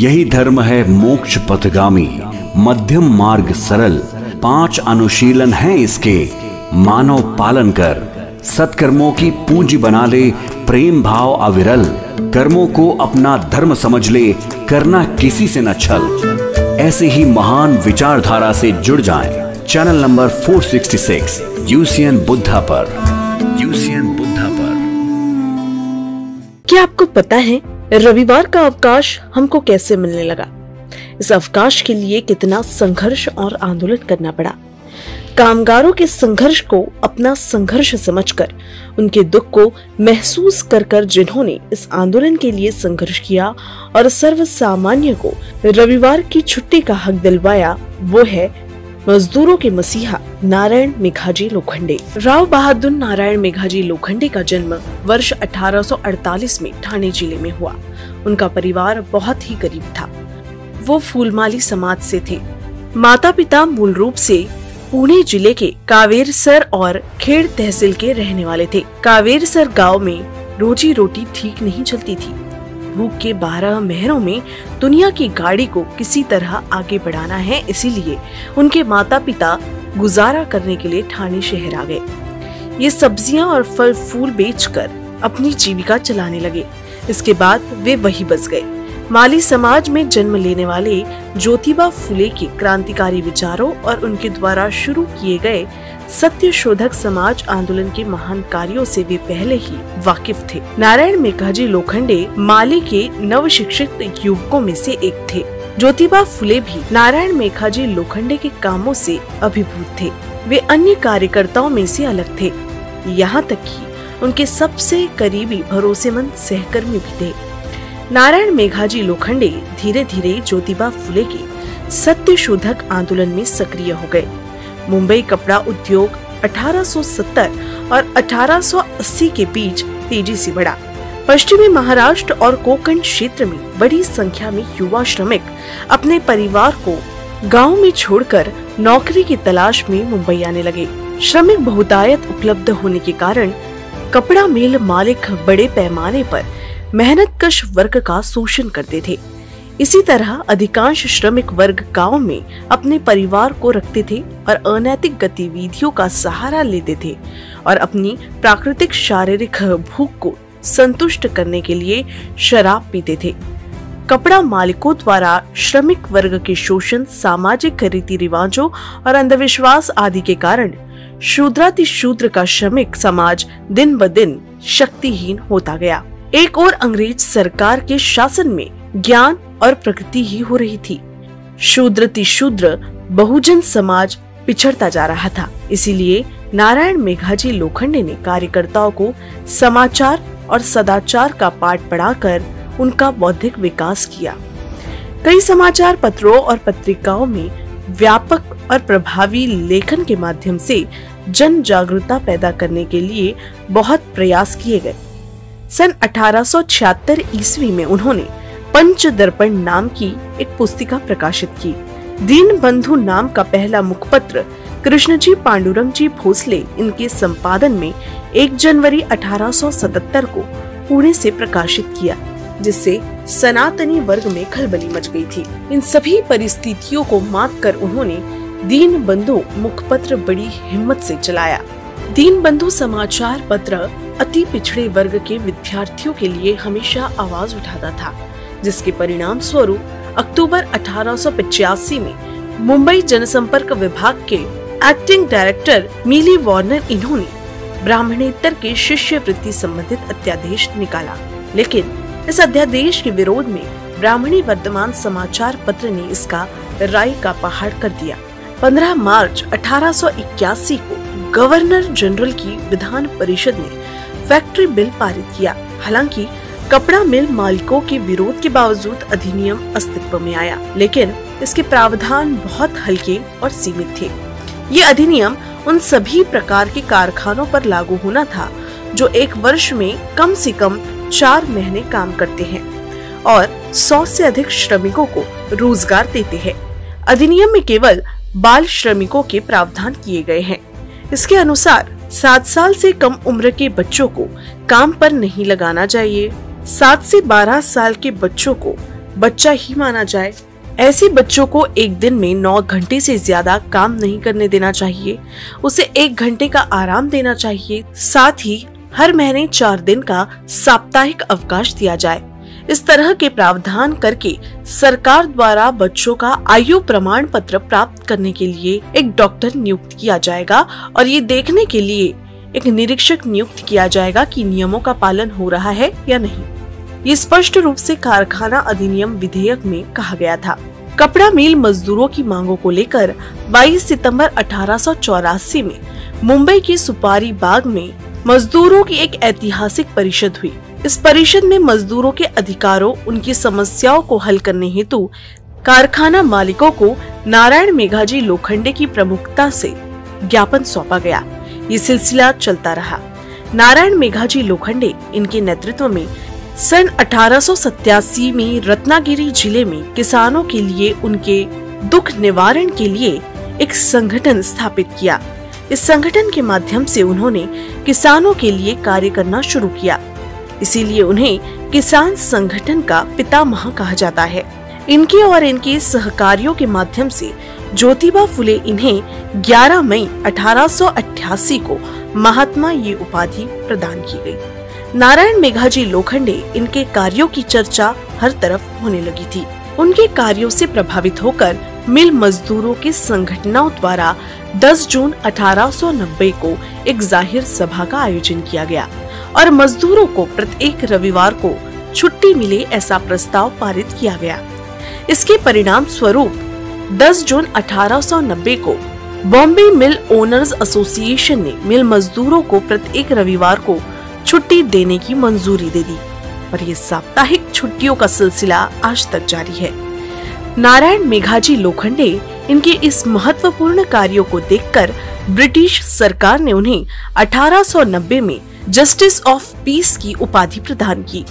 यही धर्म है मोक्ष पथगामी, मध्यम मार्ग सरल, पाँच अनुशीलन हैं इसके। मानव पालन कर, सत्कर्मों की पूंजी बना ले, प्रेम भाव अविरल, कर्मों को अपना धर्म समझ ले, करना किसी से न छल। ऐसे ही महान विचारधारा से जुड़ जाएँ। चैनल नंबर 466 यूसीएन बुद्धा पर। यूसीएन बुद्धा पर। क्या आपको पता है रविवार का अवकाश हमको कैसे मिलने लगा? इस अवकाश के लिए कितना संघर्ष और आंदोलन करना पड़ा। कामगारों के संघर्ष को अपना संघर्ष समझकर, उनके दुख को महसूस कर कर जिन्होंने इस आंदोलन के लिए संघर्ष किया और सर्व सामान्य को रविवार की छुट्टी का हक दिलवाया, वो है मजदूरों के मसीहा नारायण मेघाजी लोखंडे। राव बहादुर नारायण मेघाजी लोखंडे का जन्म वर्ष 1848 में ठाणे ज़िले में हुआ। उनका परिवार बहुत ही गरीब था। वो फूलमाली समाज से थे। माता पिता मूल रूप से पुणे ज़िले के कावेर सर और खेड़ तहसील के रहने वाले थे। कावेर सर गाँव में रोजी रोटी ठीक नहीं चलती थी। भूख के बारह महरों में दुनिया की गाड़ी को किसी तरह आगे बढ़ाना है, इसीलिए उनके माता पिता गुजारा करने के लिए ठाणे शहर आ गए। ये सब्ज़ियाँ और फल फूल बेचकर अपनी जीविका चलाने लगे। इसके बाद वे वही बस गए। माली समाज में जन्म लेने वाले ज्योतिबा फुले के क्रांतिकारी विचारों और उनके द्वारा शुरू किए गए सत्य शोधक समाज आंदोलन के महान कार्यों से वे पहले ही वाकिफ थे। नारायण मेघाजी लोखंडे माली के नव शिक्षित युवकों में से एक थे। ज्योतिबा फुले भी नारायण मेघाजी लोखंडे के कामों से अभिभूत थे। वे अन्य कार्यकर्ताओं में से अलग थे। यहाँ तक कि उनके सबसे करीबी भरोसेमंद सहकर्मी भी थे। नारायण मेघाजी लोखंडे धीरे धीरे ज्योतिबा फुले के सत्य शोधक आंदोलन में सक्रिय हो गए। मुंबई कपड़ा उद्योग 1870 और 1880 के बीच तेज़ी से बढ़ा। पश्चिमी महाराष्ट्र और कोकण क्षेत्र में बड़ी संख्या में युवा श्रमिक अपने परिवार को गाँव में छोड़कर नौकरी की तलाश में मुंबई आने लगे। श्रमिक बहुतायत उपलब्ध होने के कारण कपड़ा मिल मालिक बड़े पैमाने पर मेहनत कश वर्ग का शोषण करते थे। इसी तरह अधिकांश श्रमिक वर्ग गाँव में अपने परिवार को रखते थे और अनैतिक गतिविधियों का सहारा लेते थे और अपनी प्राकृतिक शारीरिक भूख को संतुष्ट करने के लिए शराब पीते थे। कपड़ा मालिकों द्वारा श्रमिक वर्ग के शोषण, सामाजिक रीति रिवाजों और अंधविश्वास आदि के कारण शूद्राति शूद्र का श्रमिक समाज दिन ब दिन शक्तिहीन होता गया। एक और अंग्रेज़ सरकार के शासन में ज्ञान और प्रकृति ही हो रही थी। शूद्र शूद्र बहुजन समाज पिछड़ता जा रहा था, इसीलिए नारायण मेघाजी लोखंडे ने कार्यकर्ताओं को समाचार और सदाचार का पाठ पढ़ाकर उनका बौद्धिक विकास किया। कई समाचार पत्रों और पत्रिकाओं में व्यापक और प्रभावी लेखन के माध्यम से जन जागरूकता पैदा करने के लिए बहुत प्रयास किए गए। सन 1876 ईस्वी में उन्होंने पंच दर्पण नाम की एक पुस्तिका प्रकाशित की। दीन बंधु नाम का पहला मुखपत्र कृष्णजी पांडुरंग जी भोसले इनके संपादन में 1 जनवरी 1877 को पुणे से प्रकाशित किया, जिससे सनातनी वर्ग में खलबली मच गई थी। इन सभी परिस्थितियों को मात कर उन्होंने दीन बंधु मुखपत्र बड़ी हिम्मत से चलाया। दीन बंधु समाचार पत्र अति पिछड़े वर्ग के विद्यार्थियों के लिए हमेशा आवाज़ उठाता था, जिसके परिणाम स्वरूप अक्टूबर अठारह में मुंबई जनसंपर्क विभाग के एक्टिंग डायरेक्टर मिली वार्नर इन्होंने ब्राह्मणेतर के शिष्य वृत्ति संबंधित अध्यादेश निकाला। लेकिन इस अध्यादेश के विरोध में ब्राह्मणी वर्तमान समाचार पत्र ने इसका राय का पहाड़ कर दिया। 15 मार्च 1881 को गवर्नर जनरल की विधान परिषद ने फैक्ट्री बिल पारित किया। हालाँकि, कपड़ा मिल मालिकों के विरोध के बावजूद अधिनियम अस्तित्व में आया। लेकिन, इसके प्रावधान बहुत हल्के और सीमित थे। ये अधिनियम उन सभी प्रकार के कारखानों पर लागू होना था, जो एक वर्ष में कम से कम चार महीने काम करते हैं और सौ से अधिक श्रमिकों को रोज़गार देते हैं। अधिनियम में केवल बाल श्रमिकों के प्रावधान किए गए हैं। इसके अनुसार सात साल से कम उम्र के बच्चों को काम पर नहीं लगाना चाहिए। सात से बारह साल के बच्चों को बच्चा ही माना जाए। ऐसे बच्चों को एक दिन में नौ घंटे से ज़्यादा काम नहीं करने देना चाहिए। उसे एक घंटे का आराम देना चाहिए। साथ ही हर महीने चार दिन का साप्ताहिक अवकाश दिया जाए। इस तरह के प्रावधान करके सरकार द्वारा बच्चों का आयु प्रमाण पत्र प्राप्त करने के लिए एक डॉक्टर नियुक्त किया जाएगा और ये देखने के लिए एक निरीक्षक नियुक्त किया जाएगा कि नियमों का पालन हो रहा है या नहीं। ये स्पष्ट रूप से कारखाना अधिनियम विधेयक में कहा गया था। कपड़ा मिल मजदूरों की मांगों को लेकर 22 सितंबर अठारह सौ चौरासी में मुंबई के सुपारी बाग में मजदूरों की एक ऐतिहासिक परिषद हुई। इस परिषद में मजदूरों के अधिकारों, उनकी समस्याओं को हल करने हेतु कारखाना मालिकों को नारायण मेघाजी लोखंडे की प्रमुखता से ज्ञापन सौंपा गया। ये सिलसिला चलता रहा। नारायण मेघाजी लोखंडे इनके नेतृत्व में सन अठारह सौ सतासी में रत्नागिरी ज़िले में किसानों के लिए उनके दुख निवारण के लिए एक संगठन स्थापित किया। इस संगठन के माध्यम से उन्होंने किसानों के लिए कार्य करना शुरू किया। इसीलिए उन्हें किसान संगठन का पितामह कहा जाता है इनके और इनके सहकारियों के माध्यम से ज्योतिबा फुले इन्हें 11 मई 1888 को महात्मा ये उपाधि प्रदान की गई। नारायण मेघाजी लोखंडे इनके कार्यों की चर्चा हर तरफ़ होने लगी थी उनके कार्यों से प्रभावित होकर मिल मजदूरों के संगठनों द्वारा 10 जून 1890 को एक ज़ाहिर सभा का आयोजन किया गया और मजदूरों को प्रत्येक रविवार को छुट्टी मिले ऐसा प्रस्ताव पारित किया गया। इसके परिणाम स्वरूप 10 जून 1890 को बॉम्बे मिल ओनर्स एसोसिएशन ने मिल मजदूरों को प्रत्येक रविवार को छुट्टी देने की मंजूरी दे दी। और ये साप्ताहिक छुट्टियों का सिलसिला आज तक जारी है। नारायण मेघाजी लोखंडे इनके इस महत्वपूर्ण कार्यों को देखकर ब्रिटिश सरकार ने उन्हें 1890 में जस्टिस ऑफ़ पीस की उपाधि प्रदान की।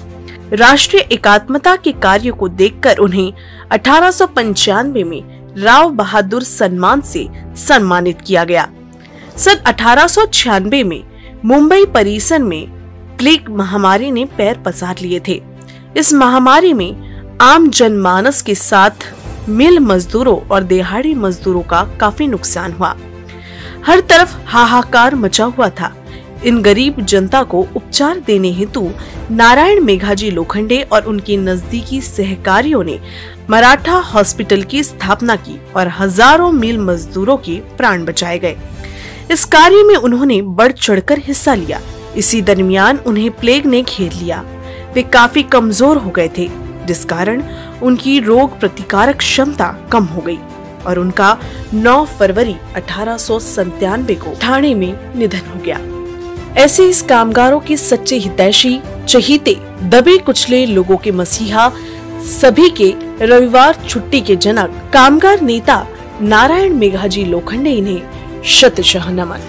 राष्ट्रीय एकात्मता के कार्य को देखकर उन्हें अठारह सौ पंचानवे में राव बहादुर सम्मान से सम्मानित किया गया। सन अठारह सौ छियानबे में मुंबई परिसर में प्लेग महामारी ने पैर पसार लिए थे। इस महामारी में आम जनमानस के साथ मिल मजदूरों और दिहाड़ी मजदूरों का काफ़ी नुकसान हुआ। हर तरफ़ हाहाकार मचा हुआ था। इन गरीब जनता को उपचार देने हेतु नारायण मेघाजी लोखंडे और उनके नजदीकी सहकारियों ने मराठा हॉस्पिटल की स्थापना की और हज़ारों मील मजदूरों के प्राण बचाए गए। इस कार्य में उन्होंने बढ़ चढ़कर हिस्सा लिया। इसी दरमियान उन्हें प्लेग ने घेर लिया। वे काफ़ी कमज़ोर हो गए थे। जिस कारण उनकी रोग प्रतिकारक क्षमता कम हो गई और उनका 9 फरवरी अठारह को ठाणे में निधन हो गया। ऐसे इस कामगारों के सच्चे हितैषी, चहीते, दबे कुचले लोगों के मसीहा, सभी के रविवार छुट्टी के जनक, कामगार नेता नारायण मेघाजी लोखंडे इन्हें शतशह नमन।